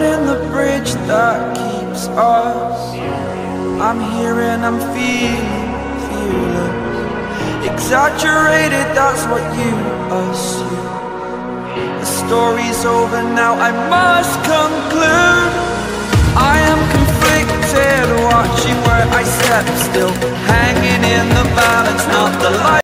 Burning the bridge that keeps us. I'm here and I'm feeling fearless. Exaggerated, that's what you assume. The story's over now, I must conclude. I am conflicted, watching where I step still Hanging in the